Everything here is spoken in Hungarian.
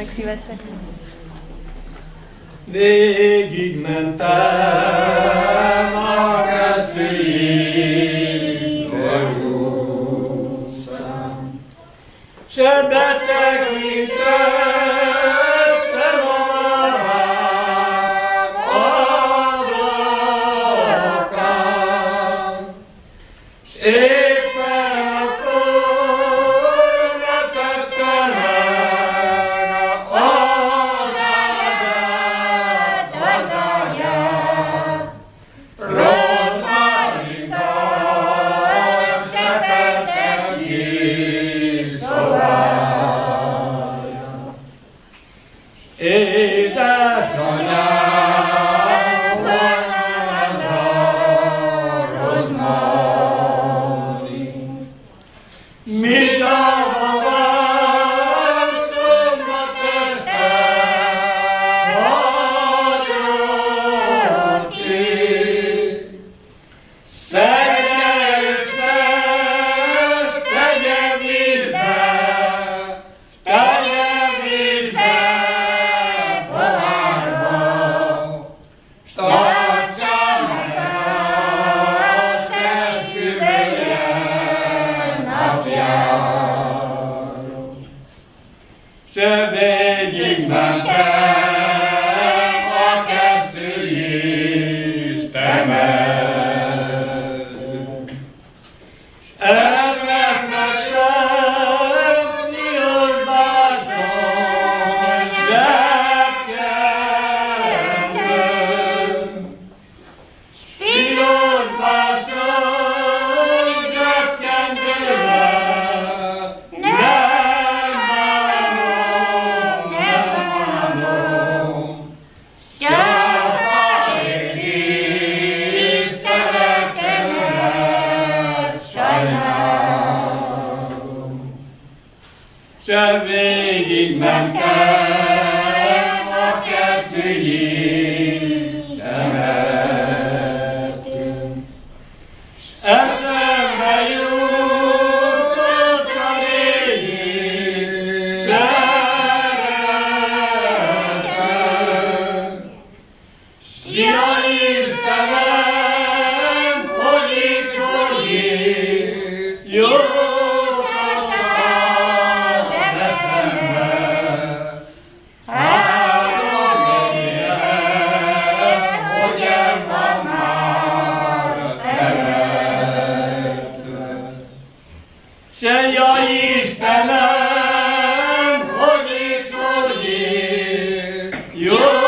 lesznek szívesek. Végigmentem a keszélyi Jerúszám, se betegintem, Sita je vais l'imaginer. Söve gitmem kell a keszülyig. Sen o dik